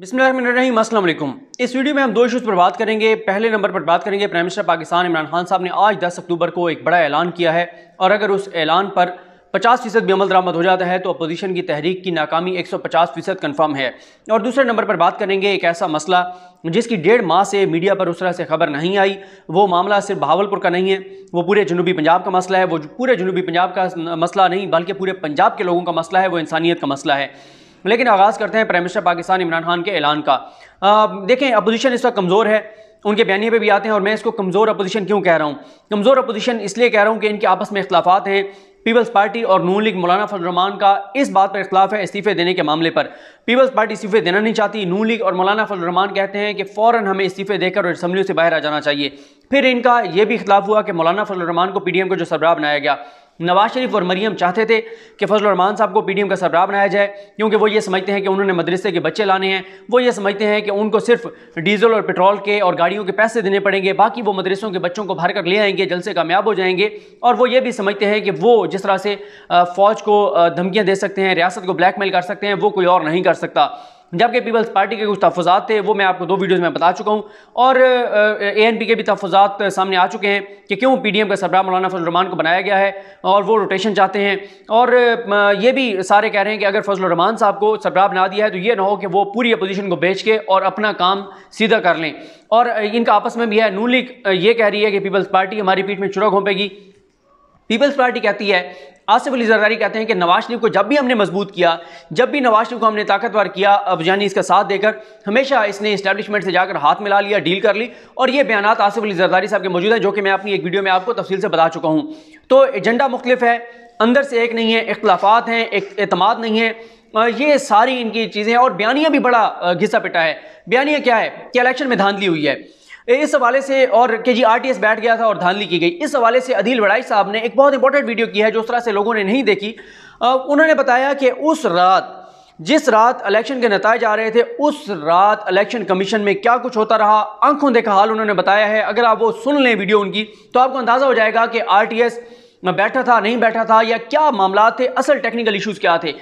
अस्सलाम वालेकुम इस वीडियो में हम दो इशूज़ पर बात करेंगे। पहले नंबर पर बात करेंगे। प्राइम मिनिस्टर पाकिस्तान इमरान खान साहब ने आज 10 अक्टूबर को एक बड़ा ऐलान किया है और अगर उस ऐलान पर 50 फ़ीसद भी अमल दरामद हो जाता है तो अपोजिशन की तहरीक की नाकामी 150 फ़ीसद कन्फर्म है। और दूसरे नंबर पर बात करेंगे एक ऐसा मसला जिसकी डेढ़ माह से मीडिया पर उस तरह से खबर नहीं आई। वो मामला सिर्फ़ बहावलपुर का नहीं है। वो पूरे जनूबी पंजाब का मसला है। वो पूरे जनूबी पंजाब का मसला नहीं, बल्कि पूरे पंजाब के लोगों का मसला है। वो इंसानियत का मसला है। लेकिन आगाज़ करते हैं प्राइम मिनिस्टर पाकिस्तान इमरान खान के ऐलान का। आ, देखें अपोजिशन इस वक्त कमज़ोर है उनके बयानी पे भी आते हैं और मैं इसको कमज़ोर अपोजिशन क्यों कह रहा हूँ? कमज़ोर अपोजिशन इसलिए कह रहा हूँ कि इनके आपस में इख्लाफात हैं। पीपल्स पार्टी और नून लीग मौलाना फजलरहमान का इस बात पर इख्लाफ है इस्तीफ़े देने के मामले पर। पीपल्स पार्टी इस्तीफ़े देना नहीं चाहती नून लीग और मौलाना फजलरहमान कहते हैं कि फ़ौर हमें इस्तीफ़े देकर और असम्बलियों से बाहर आ जाना चाहिए। फिर इनका यह भी इख्लाफ हुआ कि मौलाना फजलरहमान को पी डी एम को जो सरबराह बनाया गया नवाज़ शरीफ और मरीम चाहते थे कि फजल रमान साहब को पीडीएम का सरबराह बनाया जाए, क्योंकि वो ये समझते हैं कि उन्होंने मदरसे के बच्चे लाने हैं, वो ये समझते हैं कि उनको सिर्फ़ डीजल और पेट्रोल के और गाड़ियों के पैसे देने पड़ेंगे, बाकी वो मदरसों के बच्चों को भर कर ले आएँगे जल से कामयाब हो जाएँगे, और वो ये भी समझते हैं कि वो जिस तरह से फ़ौज को धमकियाँ दे सकते हैं, रियासत को ब्लैकमेल कर सकते हैं, वो कोई और नहीं कर सकता। जबकि पीपल्स पार्टी के कुछ तहफ़ात थे, वो मैं आपको दो वीडियोज़ में बता चुका हूँ। और ए एन पी के भी तहफ़ात सामने आ चुके हैं कि क्यों पी डी एम का सरबराह मौलाना फजलरहमान को बनाया गया है और वो रोटेशन चाहते हैं। और ये भी सारे कह रहे हैं कि अगर फजलरहमान साहब को सरबराह बना दिया है तो ये ना हो कि वो पूरी अपोजिशन को बेच के और अपना काम सीधा कर लें। और इनका आपस में भी है, नून लीग ये कह रही है कि पीपल्स पार्टी हमारी पीठ में चुरा घोंपेगी। पीपल्स पार्टी कहती है आसिफ अली जरदारी कहते हैं कि नवाज़ शरीफ को जब भी हमने मज़बूत किया, जब भी नवाज़ शरीफ को हमने ताकतवर किया, अब यानी इसका साथ देकर हमेशा इसने इस्टेब्लिशमेंट से जाकर हाथ मिला लिया डील कर ली। और ये बयान आसिफ अली जरदारी साहब के मौजूद हैं, जो कि मैं अपनी एक वीडियो में आपको तफसील से बता चुका हूँ। तो एजेंडा मुख्तलिफ़ है, अंदर से एक नहीं है इख्लाफात हैं, एक अतमाद नहीं है। ये सारी इनकी चीज़ें और बयानिया भी बड़ा घिसा पिटा है। बयानिया क्या है? कि इलेक्शन में धांधली हुई है। इस हवाले से और के जी आर टी एस बैठ गया था और धांधली की गई। इस हवाले से अदील वड़ाई साहब ने एक बहुत इंपॉर्टेंट वीडियो की है, जो उस तरह से लोगों ने नहीं देखी। उन्होंने बताया कि उस रात, जिस रात इलेक्शन के नतज आ रहे थे, उस रात इलेक्शन कमीशन में क्या कुछ होता रहा, आँखों देखा हाल उन्होंने बताया है। अगर आप वो सुन लें वीडियो उनकी तो आपको अंदाज़ा हो जाएगा कि आर टी एस बैठा था, नहीं बैठा था, या क्या मामला थे, असल टेक्निकल इश्यूज़ क्या थे।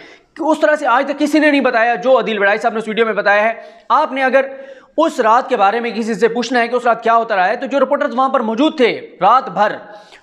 उस तरह से आज तक किसी ने नहीं बताया, जो अदिल वड़ाई साहब ने उस वीडियो में बताया है। आपने अगर उस रात के बारे में किसी से पूछना है कि उस रात क्या होता रहा है तो जो रिपोर्टर्स वहाँ पर मौजूद थे, रात भर,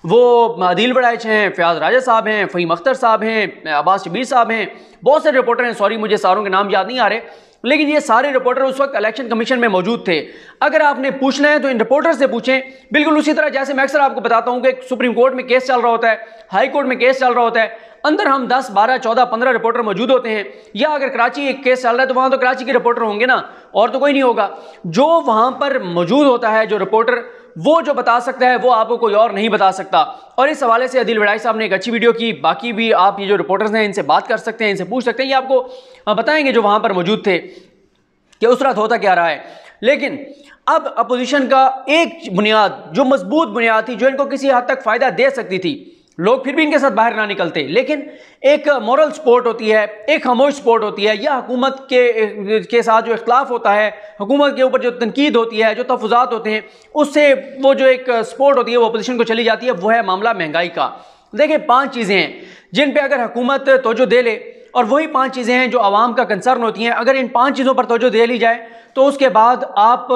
वो अदील बड़ाइच हैं, फयाज राजा साहब हैं, फ़हीम अख्तर साहब हैं, अब्बास शबीर साहब हैं, बहुत सारे रिपोर्टर हैं सॉरी मुझे सारों के नाम याद नहीं आ रहे लेकिन ये सारे रिपोर्टर उस वक्त इलेक्शन कमीशन में मौजूद थे। अगर आपने पूछना है तो इन रिपोर्टर से पूछें। बिल्कुल उसी तरह जैसे मैं अक्सर आपको बताता हूँ कि सुप्रीम कोर्ट में केस चल रहा होता है हाई कोर्ट में केस चल रहा होता है अंदर हम 10, 12, 14, 15 रिपोर्टर मौजूद होते हैं। या अगर कराची एक केस चल रहा है तो वहाँ तो कराची के रिपोर्टर होंगे ना और तो कोई नहीं होगा। जो वहाँ पर मौजूद होता है जो रिपोर्टर वो जो बता सकता है, वो आपको कोई और नहीं बता सकता। और इस हवाले से अदिल वड़ाई साहब ने एक अच्छी वीडियो की। बाकी भी आप ये जो रिपोर्टर्स हैं, इनसे बात कर सकते हैं, इनसे पूछ सकते हैं। ये आपको बताएँगे जो वहाँ पर मौजूद थे कि उस रात होता क्या रहा है। लेकिन अब अपोजिशन का एक बुनियाद, जो मज़बूत बुनियाद थी, जो इनको किसी हद तक फ़ायदा दे सकती थी लोग फिर भी इनके साथ बाहर ना निकलते। लेकिन एक मॉरल सपोर्ट होती है, एक खामोश सपोर्ट होती है। या हुकूमत के के साथ जो इख्लाफ होता है, हुकूमत के ऊपर जो तनकीद होती है, जो तफजात होते हैं, उससे वो जो एक सपोर्ट होती है, वो अपोजिशन को चली जाती है। वह है मामला महँगाई का। देखिए, पाँच चीज़ें हैं, जिन पर अगर हुकूमत तोजो दे ले और वही पाँच चीज़ें हैं जो आवाम का कंसर्न होती हैं। अगर इन पाँच चीज़ों पर तोजो दे ली जाए तो उसके बाद आप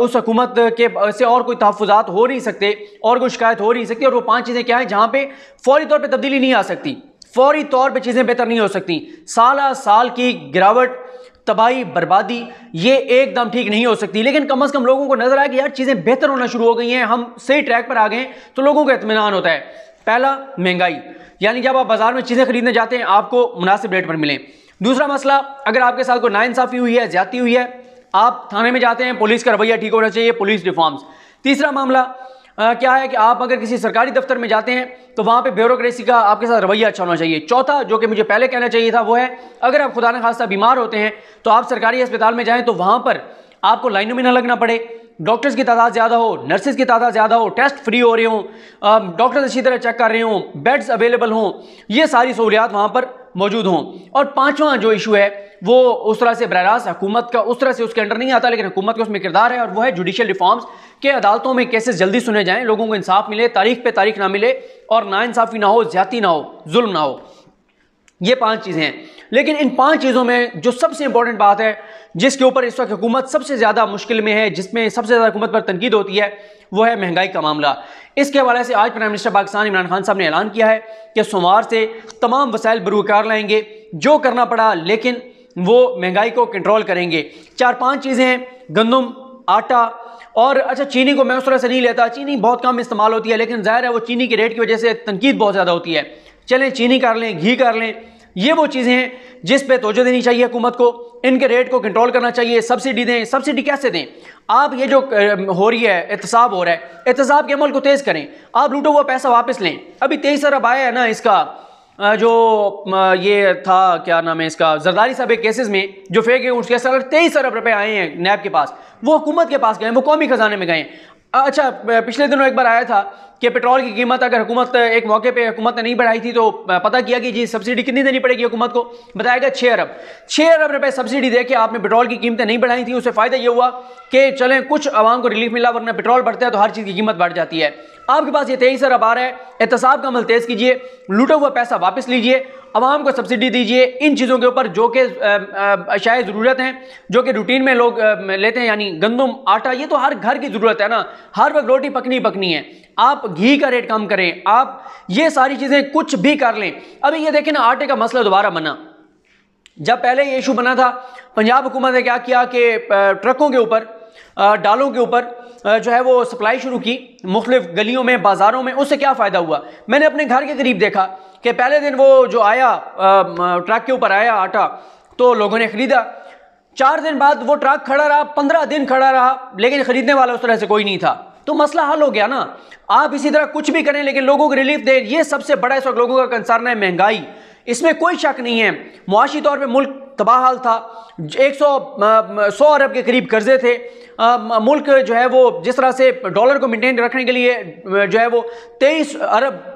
उस हकूमत के से और कोई तहफ़ात हो नहीं सकते, और कोई शिकायत हो नहीं सकती, और वो पाँच चीज़ें क्या हैं, जहाँ पे फौरी तौर पर तब्दीली नहीं आ सकती। फौरी तौर पर चीज़ें बेहतर नहीं हो सकती। साल साल की गिरावट, तबाही, बर्बादी, ये एकदम ठीक नहीं हो सकती। लेकिन कम अज़ कम लोगों को नज़र आया कि यार चीज़ें बेहतर होना शुरू हो गई हैं, हम सही ट्रैक पर आ गए तो लोगों को इतमान होता है। पहला महँगाई। यानी जब आप बाज़ार में चीज़ें खरीदने जाते हैं आपको मुनासिब रेट पर मिलें। दूसरा मसला अगर आपके साथ कोई नाइंसाफ़ी हुई है ज़्यादा हुई है आप थाने में जाते हैं पुलिस का रवैया ठीक होना चाहिए पुलिस रिफॉर्म्स तीसरा मामला आ, क्या है कि आप अगर किसी सरकारी दफ्तर में जाते हैं तो वहाँ पे ब्यूरोक्रेसी का आपके साथ रवैया अच्छा होना चाहिए। चौथा जो कि मुझे पहले कहना चाहिए था वो है अगर आप खुदा न खासा बीमार होते हैं तो आप सरकारी अस्पताल में जाएँ तो वहाँ पर आपको लाइनों में ना लगना पड़े। डॉक्टर्स की तादाद ज़्यादा हो नर्सेज की तादाद ज़्यादा हो, टेस्ट फ्री हो रहे हों डॉक्टर्स अच्छी तरह चेक कर रहे हों, बेड्स अवेलेबल हों, ये सारी सहूलियात वहाँ पर मौजूद हों। और पाँचवा जो इशू है, वो उस तरह से बररास हुकूमत का, उस तरह से उसके अंडर नहीं आता, लेकिन हुकूमत का उसमें किरदार है, और वो है जुडिशल रिफॉर्म्स के अदालतों में केसेस जल्दी सुने जाएँ, लोगों को इंसाफ मिले, तारीख पे तारीख ना मिले, और ना इंसाफ़ी ना हो, ज़्यादा ना हो, जुल्म ना हो। ये पाँच चीज़ें हैं। लेकिन इन पाँच चीज़ों में जो सबसे इंपॉर्टेंट बात है, जिसके ऊपर इस वक्त हुकूमत सबसे ज़्यादा मुश्किल में है, जिसमें सबसे ज़्यादा हुकूमत पर तनकीद होती है, वो है महँगाई का मामला। इसके हवाले से आज प्राइम मिनिस्टर पाकिस्तान इमरान खान साहब ने ऐलान किया है कि सोमवार से तमाम वसाइल बरूकार लाएँगे, जो करना पड़ा, लेकिन वो महँगाई को कंट्रोल करेंगे। चार पाँच चीज़ें हैं, गंदम, आटा, और अच्छा चीनी को मैं उस तरह से नहीं लेता, चीनी बहुत कम इस्तेमाल होती है, लेकिन ज़ाहिर है वो चीनी के रेट की वजह से तनकीद बहुत ज़्यादा होती है। चलें, चीनी कर लें, घी कर लें, ये वो चीज़ें हैं जिस पे तोजह देनी चाहिए हुकूमत को, इनके रेट को कंट्रोल करना चाहिए सब्सिडी दें सब्सिडी कैसे दें? आप ये जो हो रही है एहतसाब हो रहा है एहतसाब के अमल को तेज़ करें, आप लूटो वो पैसा वापस लें। अभी तेईस अरब आया है ना इसका जो ये था, क्या नाम है इसका, जरदारी साहब केसेस में, जो फेक है, उसके सर तेईस अरब रुपए आए हैं, नैब के पास, वो हुकूमत के पास गए वो कौमी खजाने में गए अच्छा पिछले दिनों एक बार आया था कि पेट्रोल की कीमत, अगर हुकूमत एक मौके पे हुकूमत ने नहीं बढ़ाई थी तो पता किया कि जी, सब्सिडी कितनी देनी पड़ेगी हुकूमत को? बताया गया छः अरब। छः अरब रुपए सब्सिडी दे के आपने पेट्रोल की कीमतें नहीं बढ़ाई थी। उससे फ़ायदा ये हुआ कि चलें, कुछ आवाम को रिलीफ मिला, वरना पेट्रोल बढ़ता है तो हर चीज़ की कीमत बढ़ जाती है। आपके पास ये तेईस अरब आ रहा है। एहतसाब का अमल तेज़ कीजिए। लूटा हुआ पैसा वापस लीजिए। आवाम को सब्सिडी दीजिए इन चीज़ों के ऊपर जो कि अशाए ज़रूरत हैं, जो कि रूटीन में लोग लेते हैं, यानी गंदम, आटा, ये तो हर घर की ज़रूरत है ना। हर वक्त रोटी पकनी पकनी है। आप घी का रेट कम करें, आप ये सारी चीज़ें कुछ भी कर लें। अभी ये देखें ना, आटे का मसला दोबारा बना। जब पहले ये इशू बना था, पंजाब हुकूमत ने क्या किया कि ट्रकों के ऊपर डालों के ऊपर जो है वो सप्लाई शुरू की मुख्तलिफ़ गलियों में, बाज़ारों में, उससे क्या फ़ायदा हुआ? मैंने अपने घर के करीब देखा कि पहले दिन वो जो आया ट्रक के ऊपर आया आटा तो लोगों ने ख़रीदा। चार दिन बाद वो ट्रक खड़ा रहा, पंद्रह दिन खड़ा रहा, लेकिन ख़रीदने वाला उस तरह से कोई नहीं था। तो मसला हल हो गया ना। आप इसी तरह कुछ भी करें, लेकिन लोगों को रिलीफ दें। ये सबसे बड़ा इस वक्त लोगों का कंसर्न है महँगाई। इसमें कोई शक नहीं है। मुआशी तौर पर मुल्क तबाहाल था। एक सौ सौ अरब के करीब कर्जे थे। मुल्क जो है वो जिस तरह से डॉलर को मेंटेन रखने के लिए जो है वो तेईस अरब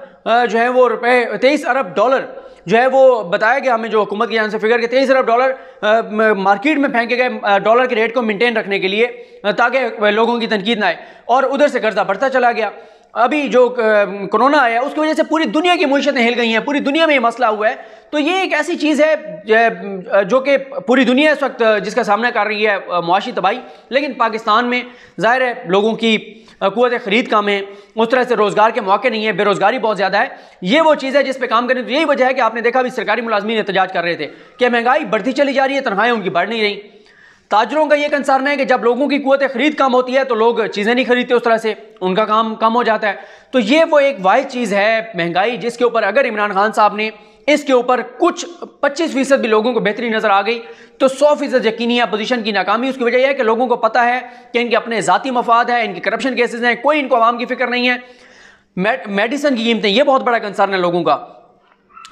जो है वो रुपए, तेईस अरब डॉलर जो है वो बताया गया हमें, जो हुकूमत की यहाँ से फिगर के तेईस अरब डॉलर मार्केट में फेंके गए डॉलर के रेट को मेंटेन रखने के लिए ताकि लोगों की तनकीद ना आए। और उधर से कर्जा बढ़ता चला गया। अभी जो कोरोना आया, उसकी वजह से पूरी दुनिया की मीशतें हिल गई हैं, पूरी दुनिया में ये मसला हुआ है। तो ये एक ऐसी चीज़ है, जो कि पूरी दुनिया इस वक्त, जिसका सामना कर रही है मुआशी तबाही। लेकिन पाकिस्तान में ज़ाहिर है, लोगों की कुत ख़रीद कम है, उस तरह से रोज़गार के मौके नहीं है, बेरोज़गारी बहुत ज़्यादा है। ये वो चीज़ है जिस पर काम करें तो यही वजह है कि आपने देखा अभी सरकारी मुलाजमी एहतजाज कर रहे थे कि महँगाई बढ़ती चली जा रही है, तनख्वाहें उनकी बढ़ नहीं रही। ताजरों का ये कंसर्न है कि जब लोगों की कुत ख़रीद कम होती है तो लोग चीज़ें नहीं खरीदते उस तरह से, उनका काम कम हो जाता है। तो ये वो एक वाइज चीज़ है महँगाई, जिसके ऊपर अगर इमरान खान साहब ने, इसके ऊपर कुछ 25 फ़ीसद भी लोगों को बेहतरी नज़र आ गई तो 100 फ़ीसद यकीनी अपोजिशन की नाकामी, उसकी वजह यह है कि लोगों को पता है कि इनके अपने ज़ाती मफाद है, इनके करप्शन केसेस हैं, कोई इनको आवाम की फ़िक्र नहीं है। मेडिसन की कीमतें, ये बहुत बड़ा कंसर्न है लोगों का।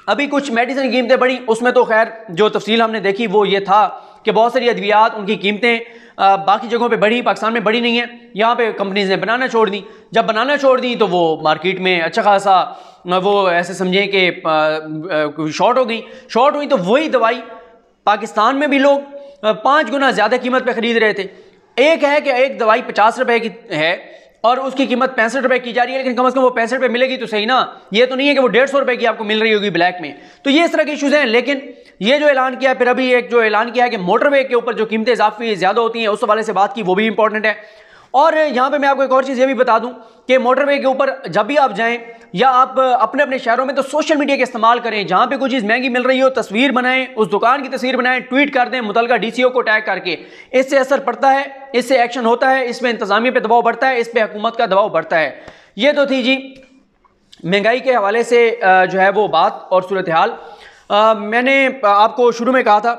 अभी कुछ मेडिसिन कीमतें बढ़ी, उसमें तो खैर जो तफसील हमने देखी, वो ये था कि बहुत सारी अद्वियात, उनकी कीमतें बाकी जगहों पे बढ़ी, पाकिस्तान में बढ़ी नहीं है। यहाँ पे कंपनीज़ ने बनाना छोड़ दी। जब बनाना छोड़ दी तो वो मार्केट में अच्छा खासा वो ऐसे समझें कि शॉर्ट हो गई। शॉर्ट हुई तो वही दवाई पाकिस्तान में भी लोग पाँच गुना ज़्यादा कीमत पर ख़रीद रहे थे। एक है कि एक दवाई पचास रुपए की है, और उसकी कीमत पैंसठ रुपए की जा रही है, लेकिन कम अज़ कम वो पैंसठ रुपए मिलेगी तो सही ना। ये तो नहीं है कि वो डेढ़ सौ रुपए की आपको मिल रही होगी ब्लैक में। तो ये इस तरह के इशूज़ हैं, लेकिन ये जो ऐलान किया है फिर अभी एक जो ऐलान किया है कि मोटरवे के ऊपर जो कीमतें इजाफी ज़्यादा होती हैं, उस हवाले से बात की, वो भी इंपॉर्टेंट है। और यहाँ पे मैं आपको एक और चीज़ ये भी बता दूँ कि मोटरवे के ऊपर जब भी आप जाएँ या आप अपने अपने शहरों में तो सोशल मीडिया का इस्तेमाल करें। जहाँ पे कोई चीज़ महँगी मिल रही हो, तस्वीर बनाएँ, उस दुकान की तस्वीर बनाएँ ट्वीट कर दें मुतल डी को टैग करके। इससे असर पड़ता है, इससे एक्शन होता है, इसमें इंतजामिया पर दबाव बढ़ता है, इस पर हुकूमत का दबाव बढ़ता है। ये तो थी जी महँगाई के हवाले से जो है वो बात और सूरत हाल। मैंने आपको शुरू में कहा था